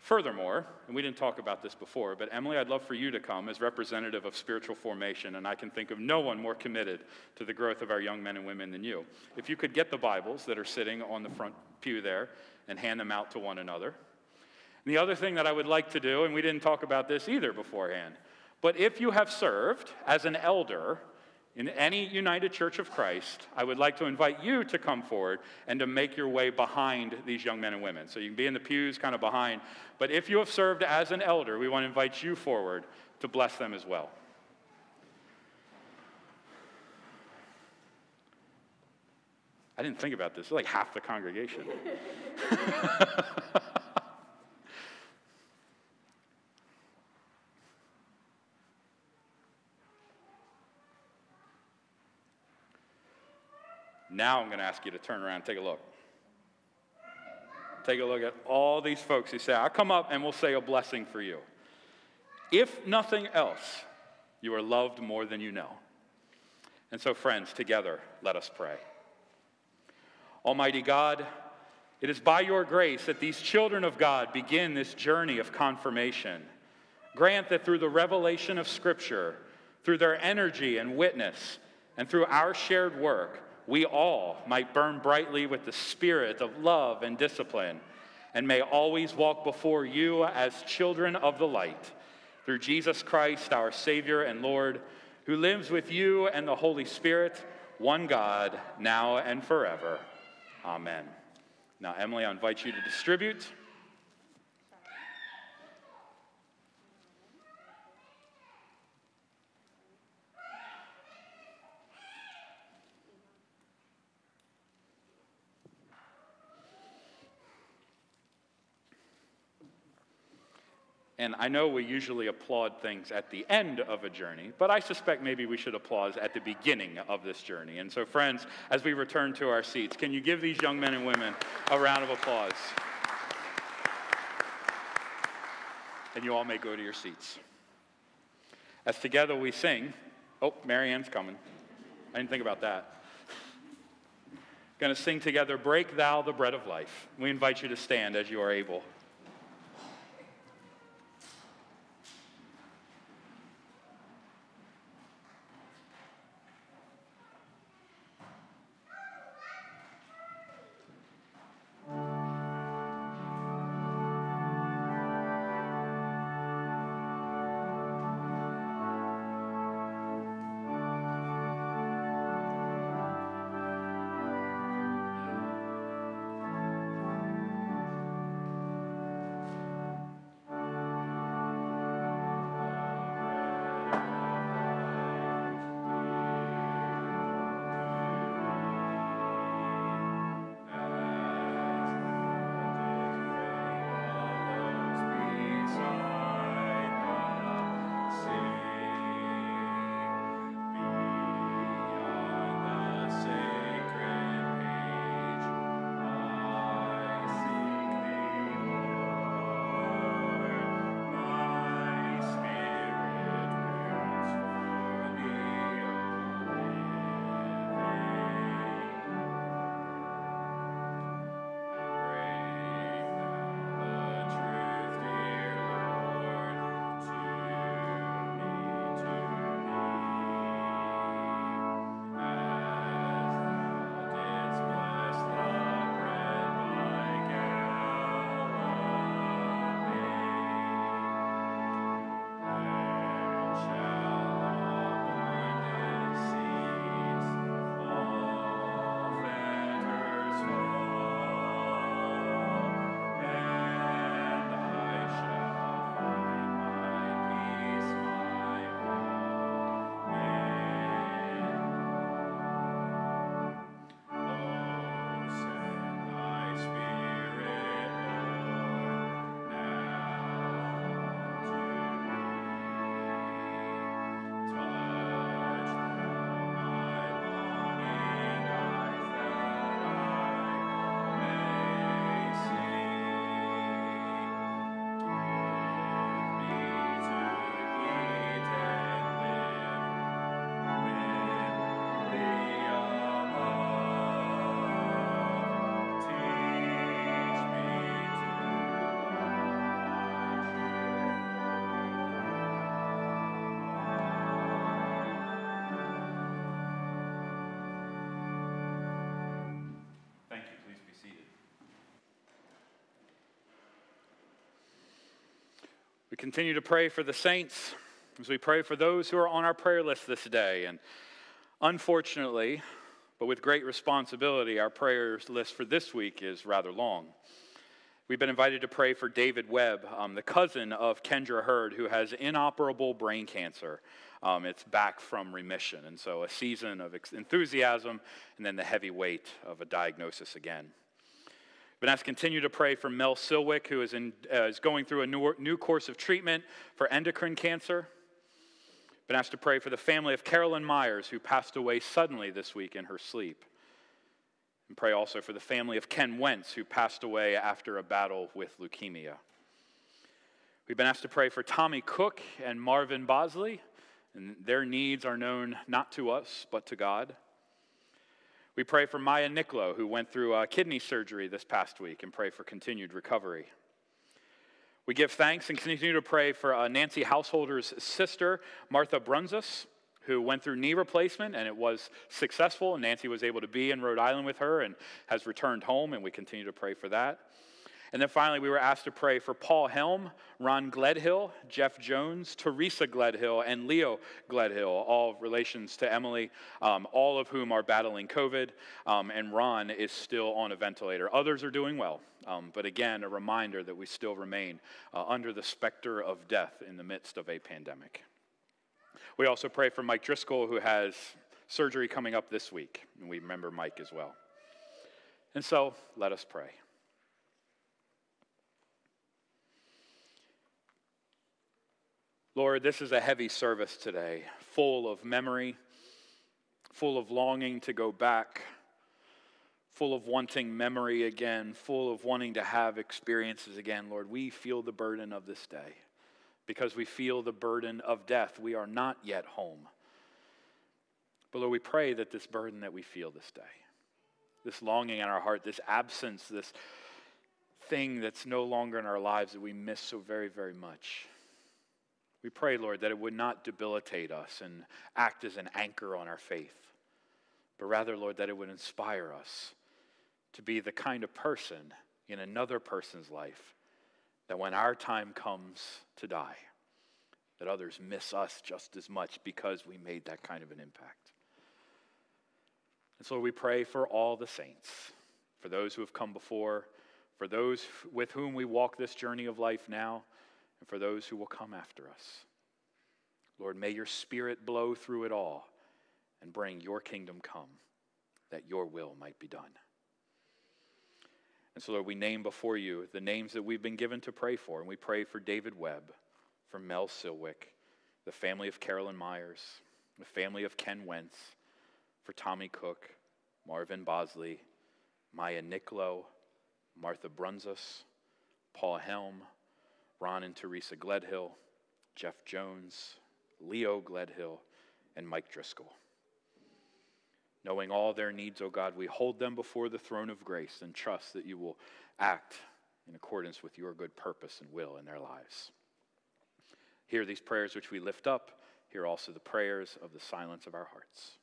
Furthermore, and we didn't talk about this before, but Emily, I'd love for you to come as representative of spiritual formation, and I can think of no one more committed to the growth of our young men and women than you. If you could get the Bibles that are sitting on the front pew there and hand them out to one another. And the other thing that I would like to do, and we didn't talk about this either beforehand, but if you have served as an elder in any United Church of Christ, I would like to invite you to come forward and to make your way behind these young men and women. So you can be in the pews kind of behind. But if you have served as an elder, we want to invite you forward to bless them as well. I didn't think about this. It's like half the congregation. Now I'm going to ask you to turn around and take a look. Take a look at all these folks who say, I'll come up and we'll say a blessing for you. If nothing else, you are loved more than you know. And so, friends, together, let us pray. Almighty God, it is by your grace that these children of God begin this journey of confirmation. Grant that through the revelation of Scripture, through their energy and witness, and through our shared work, we all might burn brightly with the spirit of love and discipline, and may always walk before you as children of the light. Through Jesus Christ, our Savior and Lord, who lives with you and the Holy Spirit, one God, now and forever. Amen. Now, Emily, I invite you to distribute. And I know we usually applaud things at the end of a journey, but I suspect maybe we should applaud at the beginning of this journey. And so, friends, as we return to our seats, can you give these young men and women a round of applause? And you all may go to your seats. As together we sing, oh, Marianne's coming. I didn't think about that. Going to sing together, Break Thou the Bread of Life. We invite you to stand as you are able. Continue to pray for the saints as we pray for those who are on our prayer list this day. And unfortunately, but with great responsibility, our prayer list for this week is rather long. We've been invited to pray for David Webb, um, the cousin of Kendra Hurd, who has inoperable brain cancer. Um, it's back from remission. And so a season of enthusiasm and then the heavy weight of a diagnosis again. Been asked to continue to pray for Mel Silwick, who is, in, uh, is going through a new, new course of treatment for endocrine cancer. Been asked to pray for the family of Carolyn Myers, who passed away suddenly this week in her sleep. And pray also for the family of Ken Wentz, who passed away after a battle with leukemia. We've been asked to pray for Tommy Cook and Marvin Bosley, and their needs are known not to us, but to God. We pray for Maya Nicklo, who went through a kidney surgery this past week, and pray for continued recovery. We give thanks and continue to pray for uh, Nancy Householder's sister, Martha Brunzus, who went through knee replacement and it was successful. And Nancy was able to be in Rhode Island with her and has returned home, and we continue to pray for that. And then finally, we were asked to pray for Paul Helm, Ron Gledhill, Jeff Jones, Teresa Gledhill, and Leo Gledhill, all relations to Emily, um, all of whom are battling COVID, um, and Ron is still on a ventilator. Others are doing well, um, but again, a reminder that we still remain uh, under the specter of death in the midst of a pandemic. We also pray for Mike Driscoll, who has surgery coming up this week, and we remember Mike as well. And so, let us pray. Lord, this is a heavy service today, full of memory, full of longing to go back, full of wanting memory again, full of wanting to have experiences again. Lord, we feel the burden of this day because we feel the burden of death. We are not yet home. But Lord, we pray that this burden that we feel this day, this longing in our heart, this absence, this thing that's no longer in our lives that we miss so very, very much, we pray, Lord, that it would not debilitate us and act as an anchor on our faith, but rather, Lord, that it would inspire us to be the kind of person in another person's life that when our time comes to die, that others miss us just as much because we made that kind of an impact. And so we pray for all the saints, for those who have come before, for those with whom we walk this journey of life now and for those who will come after us. Lord, may your spirit blow through it all and bring your kingdom come, that your will might be done. And so, Lord, we name before you the names that we've been given to pray for, and we pray for David Webb, for Mel Silwick, the family of Carolyn Myers, the family of Ken Wentz, for Tommy Cook, Marvin Bosley, Maya Nicklo, Martha Brunzus, Paul Helm, Ron and Teresa Gledhill, Jeff Jones, Leo Gledhill, and Mike Driscoll. Knowing all their needs, O oh God, we hold them before the throne of grace and trust that you will act in accordance with your good purpose and will in their lives. Hear these prayers which we lift up. Hear also the prayers of the silence of our hearts.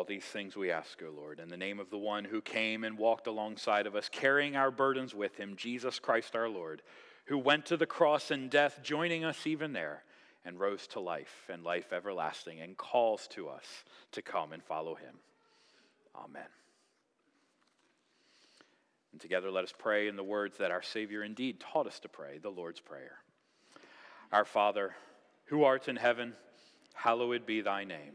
All these things we ask, O Lord, in the name of the one who came and walked alongside of us, carrying our burdens with him, Jesus Christ our Lord, who went to the cross and death, joining us even there, and rose to life and life everlasting, and calls to us to come and follow him. Amen. And together let us pray in the words that our Savior indeed taught us to pray, the Lord's Prayer. Our Father, who art in heaven, hallowed be thy name.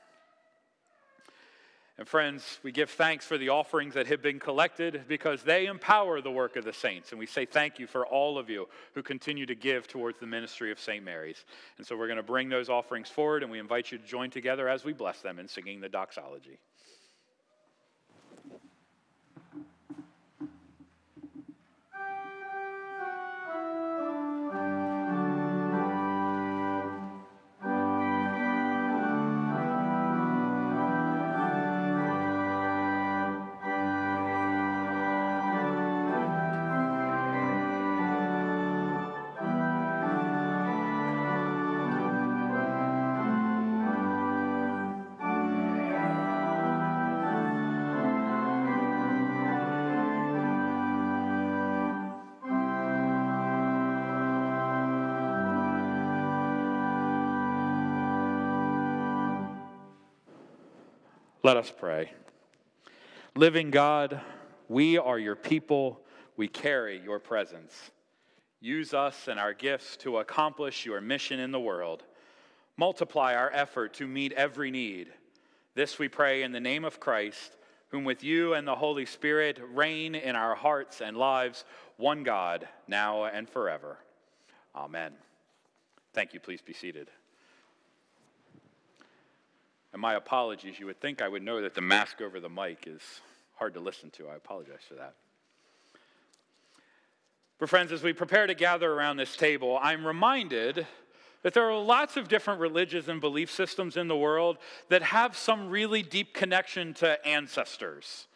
And friends, we give thanks for the offerings that have been collected because they empower the work of the saints. And we say thank you for all of you who continue to give towards the ministry of St. Mary's. And so we're going to bring those offerings forward and we invite you to join together as we bless them in singing the doxology. Let us pray. Living God, we are your people. We carry your presence. Use us and our gifts to accomplish your mission in the world. Multiply our effort to meet every need. This we pray in the name of Christ, whom with you and the Holy Spirit reign in our hearts and lives, one God, now and forever. Amen. Thank you. Please be seated. And my apologies. You would think I would know that the mask over the mic is hard to listen to. I apologize for that. But, friends, as we prepare to gather around this table, I'm reminded that there are lots of different religions and belief systems in the world that have some really deep connection to ancestors.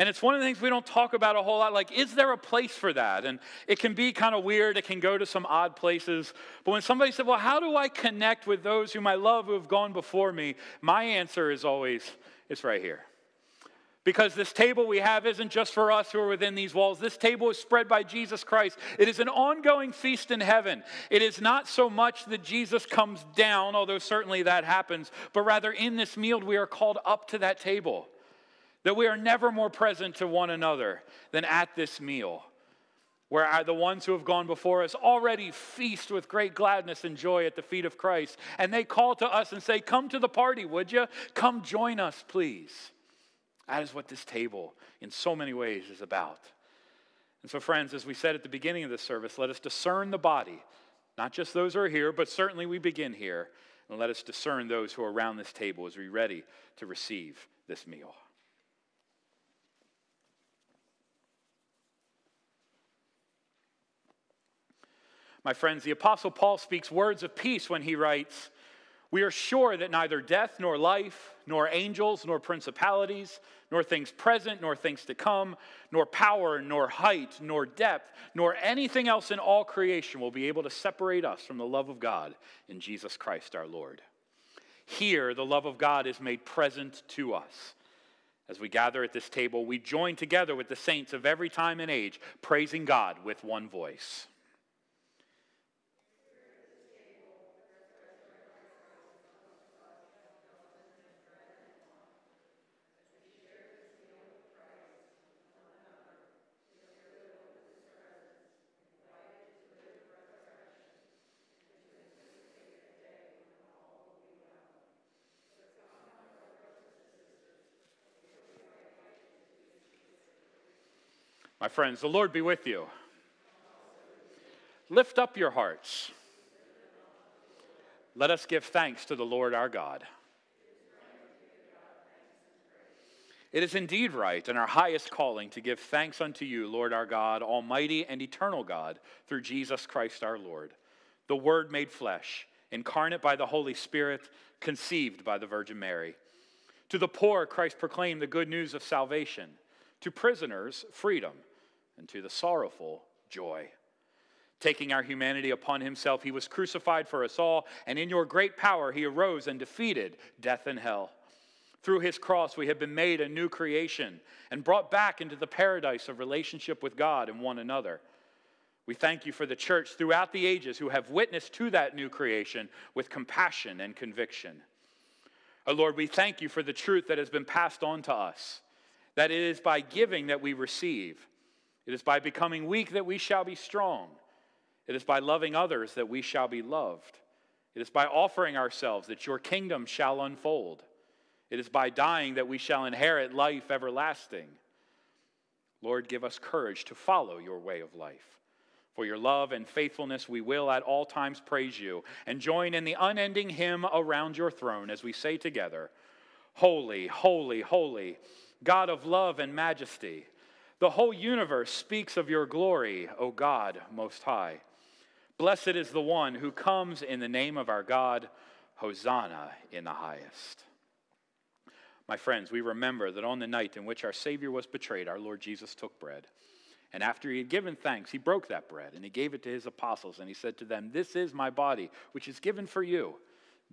And it's one of the things we don't talk about a whole lot. Like, is there a place for that? And it can be kind of weird. It can go to some odd places. But when somebody said, Well, how do I connect with those whom I love who have gone before me? My answer is always, It's right here. Because this table we have isn't just for us who are within these walls. This table is spread by Jesus Christ. It is an ongoing feast in heaven. It is not so much that Jesus comes down, although certainly that happens, but rather in this meal we are called up to that table. That we are never more present to one another than at this meal, where the ones who have gone before us already feast with great gladness and joy at the feet of Christ. And they call to us and say, Come to the party, would you? Come join us, please. That is what this table, in so many ways, is about. And so, friends, as we said at the beginning of this service, let us discern the body, not just those who are here, but certainly we begin here. And let us discern those who are around this table as we ready to receive this meal. My friends, the Apostle Paul speaks words of peace when he writes, We are sure that neither death nor life, nor angels, nor principalities, nor things present, nor things to come, nor power, nor height, nor depth, nor anything else in all creation will be able to separate us from the love of God in Jesus Christ our Lord. Here, the love of God is made present to us. As we gather at this table, we join together with the saints of every time and age, praising God with one voice. Friends, the Lord be with you. Lift up your hearts. Let us give thanks to the Lord our God. It is indeed right and our highest calling to give thanks unto you, Lord our God, Almighty and eternal God, through Jesus Christ our Lord, the Word made flesh, incarnate by the Holy Spirit, conceived by the Virgin Mary. To the poor, Christ proclaimed the good news of salvation, to prisoners, freedom and to the sorrowful, joy. Taking our humanity upon himself, he was crucified for us all, and in your great power, he arose and defeated death and hell. Through his cross, we have been made a new creation and brought back into the paradise of relationship with God and one another. We thank you for the church throughout the ages who have witnessed to that new creation with compassion and conviction. Oh Lord, we thank you for the truth that has been passed on to us, that it is by giving that we receive it is by becoming weak that we shall be strong. It is by loving others that we shall be loved. It is by offering ourselves that your kingdom shall unfold. It is by dying that we shall inherit life everlasting. Lord, give us courage to follow your way of life. For your love and faithfulness, we will at all times praise you and join in the unending hymn around your throne as we say together Holy, holy, holy, God of love and majesty. The whole universe speaks of your glory, O God Most High. Blessed is the one who comes in the name of our God. Hosanna in the highest. My friends, we remember that on the night in which our Savior was betrayed, our Lord Jesus took bread. And after he had given thanks, he broke that bread and he gave it to his apostles. And he said to them, This is my body, which is given for you.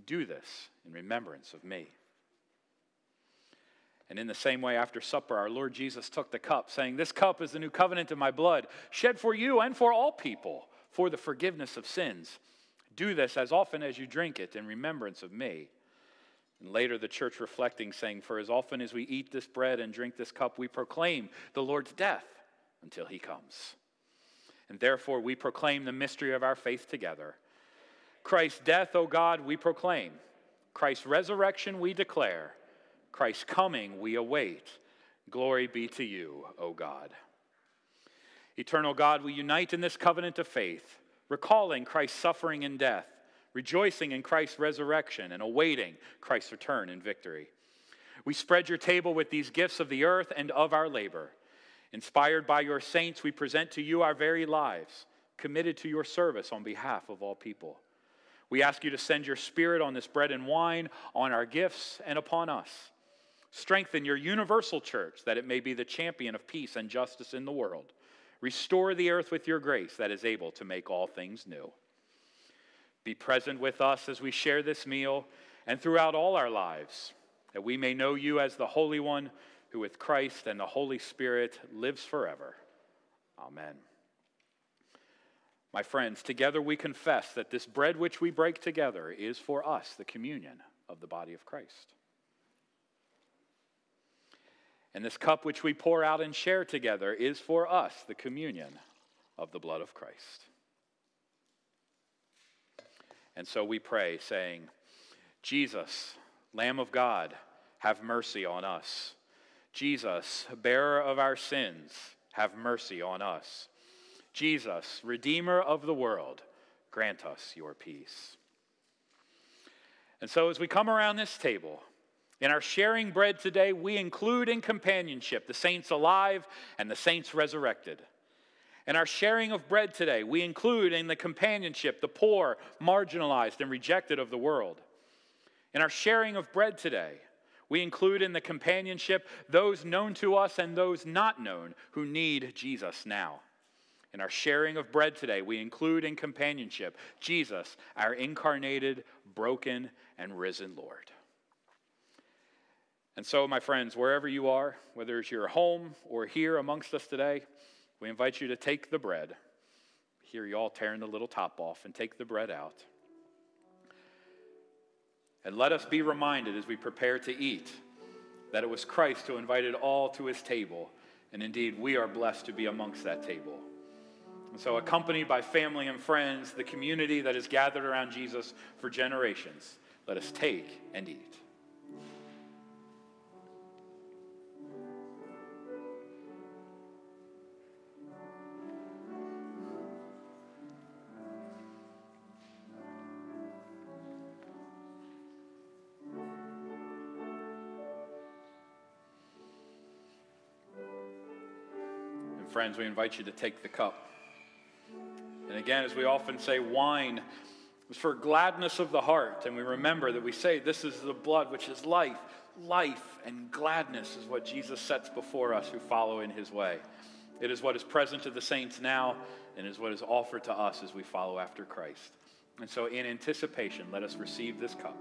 Do this in remembrance of me. And in the same way, after supper, our Lord Jesus took the cup, saying, This cup is the new covenant in my blood, shed for you and for all people for the forgiveness of sins. Do this as often as you drink it in remembrance of me. And later, the church reflecting, saying, For as often as we eat this bread and drink this cup, we proclaim the Lord's death until he comes. And therefore, we proclaim the mystery of our faith together. Christ's death, O God, we proclaim. Christ's resurrection, we declare. Christ's coming, we await. Glory be to you, O God. Eternal God, we unite in this covenant of faith, recalling Christ's suffering and death rejoicing in Christ's resurrection and awaiting Christ's return in victory. We spread your table with these gifts of the earth and of our labor. Inspired by your saints, we present to you our very lives, committed to your service on behalf of all people. We ask you to send your spirit on this bread and wine, on our gifts, and upon us. Strengthen your universal church that it may be the champion of peace and justice in the world. Restore the earth with your grace that is able to make all things new. Be present with us as we share this meal and throughout all our lives, that we may know you as the Holy One who, with Christ and the Holy Spirit, lives forever. Amen. My friends, together we confess that this bread which we break together is for us the communion of the body of Christ. And this cup which we pour out and share together is for us the communion of the blood of Christ. And so we pray, saying, Jesus, Lamb of God, have mercy on us. Jesus, bearer of our sins, have mercy on us. Jesus, Redeemer of the world, grant us your peace. And so, as we come around this table, in our sharing bread today, we include in companionship the saints alive and the saints resurrected. In our sharing of bread today, we include in the companionship the poor, marginalized, and rejected of the world. In our sharing of bread today, we include in the companionship those known to us and those not known who need Jesus now. In our sharing of bread today, we include in companionship Jesus, our incarnated, broken, and risen Lord. And so, my friends, wherever you are, whether it's your home or here amongst us today, we invite you to take the bread. Here, you all tearing the little top off and take the bread out. And let us be reminded as we prepare to eat that it was Christ who invited all to his table. And indeed, we are blessed to be amongst that table. And so, accompanied by family and friends, the community that has gathered around Jesus for generations, let us take and eat. Friends, we invite you to take the cup. And again, as we often say, wine is for gladness of the heart. And we remember that we say, This is the blood which is life. Life and gladness is what Jesus sets before us who follow in his way. It is what is present to the saints now and is what is offered to us as we follow after Christ. And so, in anticipation, let us receive this cup.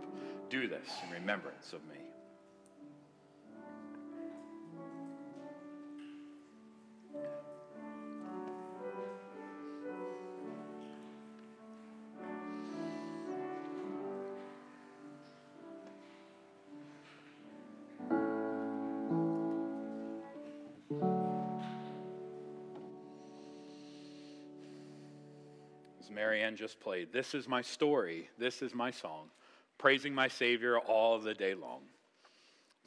Do this in remembrance of me. Just played. This is my story. This is my song, praising my Savior all the day long.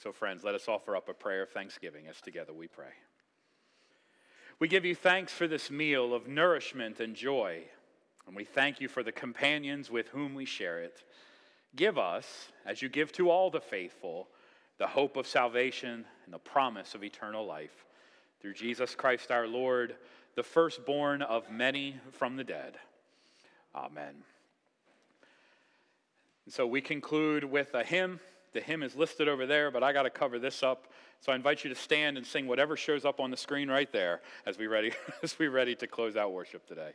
So, friends, let us offer up a prayer of thanksgiving as together we pray. We give you thanks for this meal of nourishment and joy, and we thank you for the companions with whom we share it. Give us, as you give to all the faithful, the hope of salvation and the promise of eternal life. Through Jesus Christ our Lord, the firstborn of many from the dead. Amen. And so we conclude with a hymn. The hymn is listed over there, but I got to cover this up. So I invite you to stand and sing whatever shows up on the screen right there as we ready as we ready to close out worship today.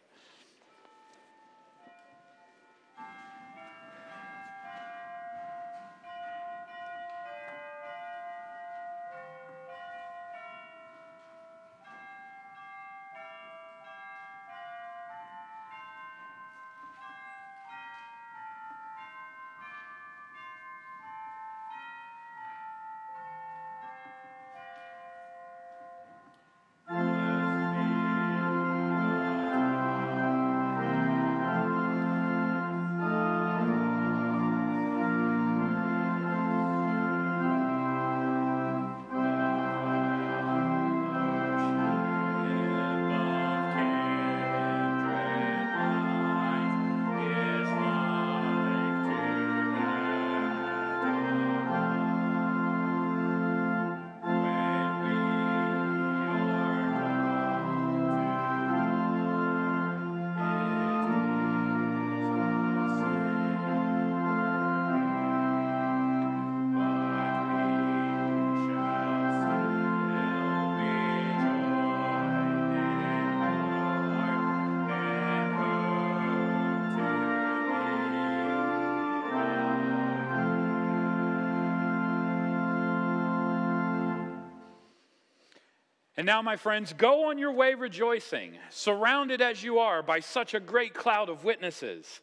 And now, my friends, go on your way rejoicing, surrounded as you are by such a great cloud of witnesses.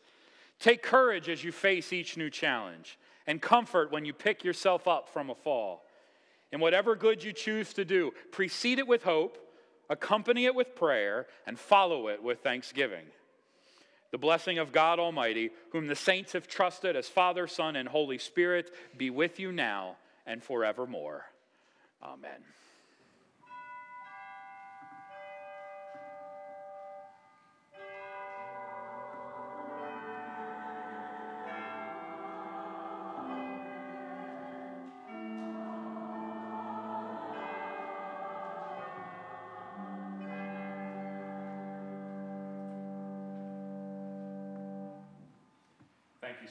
Take courage as you face each new challenge, and comfort when you pick yourself up from a fall. In whatever good you choose to do, precede it with hope, accompany it with prayer, and follow it with thanksgiving. The blessing of God Almighty, whom the saints have trusted as Father, Son, and Holy Spirit, be with you now and forevermore. Amen.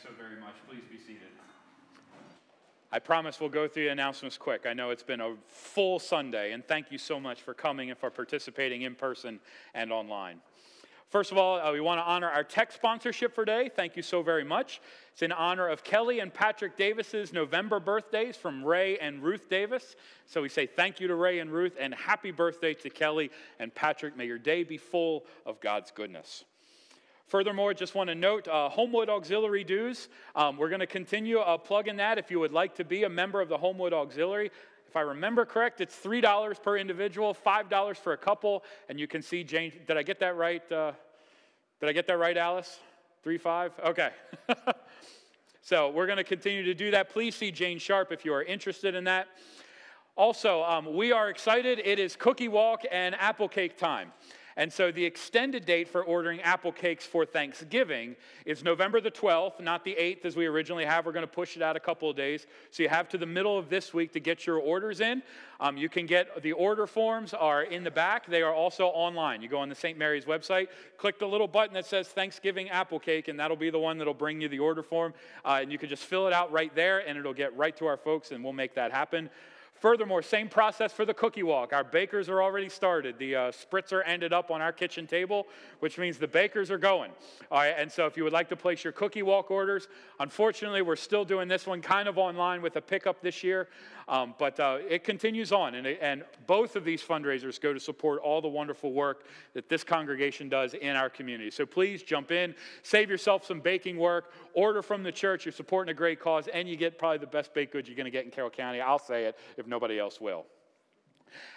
So very much. Please be seated. I promise we'll go through the announcements quick. I know it's been a full Sunday, and thank you so much for coming and for participating in person and online. First of all, uh, we want to honor our tech sponsorship for today. Thank you so very much. It's in honor of Kelly and Patrick Davis's November birthdays from Ray and Ruth Davis. So we say thank you to Ray and Ruth and happy birthday to Kelly and Patrick. May your day be full of God's goodness. Furthermore, just want to note uh, Homewood Auxiliary dues. Um, we're going to continue uh, plugging that if you would like to be a member of the Homewood Auxiliary. If I remember correct, it's $3 per individual, $5 for a couple, and you can see Jane. Did I get that right? Uh, did I get that right, Alice? Three, five? Okay. so we're going to continue to do that. Please see Jane Sharp if you are interested in that. Also, um, we are excited. It is cookie walk and apple cake time. And so the extended date for ordering apple cakes for Thanksgiving is November the 12th, not the 8th as we originally have. We're going to push it out a couple of days. So you have to the middle of this week to get your orders in. Um, you can get the order forms are in the back. They are also online. You go on the St. Mary's website, click the little button that says Thanksgiving apple cake, and that'll be the one that'll bring you the order form. Uh, and you can just fill it out right there, and it'll get right to our folks, and we'll make that happen. Furthermore, same process for the cookie walk. Our bakers are already started. The uh, spritzer ended up on our kitchen table, which means the bakers are going. All right, and so if you would like to place your cookie walk orders, unfortunately, we're still doing this one kind of online with a pickup this year, um, but uh, it continues on. And, and both of these fundraisers go to support all the wonderful work that this congregation does in our community. So please jump in, save yourself some baking work, order from the church. You're supporting a great cause, and you get probably the best baked goods you're going to get in Carroll County. I'll say it if nobody else will.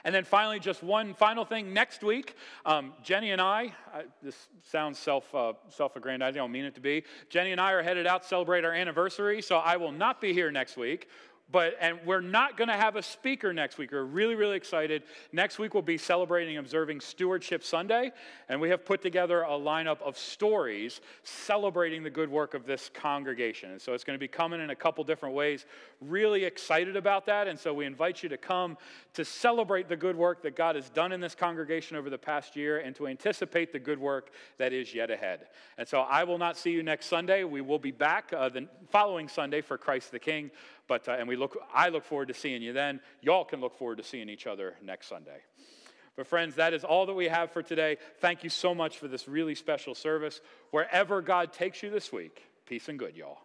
And then finally, just one final thing. Next week, um, Jenny and I, I, this sounds self, uh, self-aggrandizing, I don't mean it to be. Jenny and I are headed out to celebrate our anniversary, so I will not be here next week. But, and we're not going to have a speaker next week. We're really, really excited. Next week, we'll be celebrating observing Stewardship Sunday. And we have put together a lineup of stories celebrating the good work of this congregation. And so it's going to be coming in a couple different ways. Really excited about that. And so we invite you to come to celebrate the good work that God has done in this congregation over the past year and to anticipate the good work that is yet ahead. And so I will not see you next Sunday. We will be back uh, the following Sunday for Christ the King. But, uh, and we look, I look forward to seeing you then. Y'all can look forward to seeing each other next Sunday. But, friends, that is all that we have for today. Thank you so much for this really special service. Wherever God takes you this week, peace and good, y'all.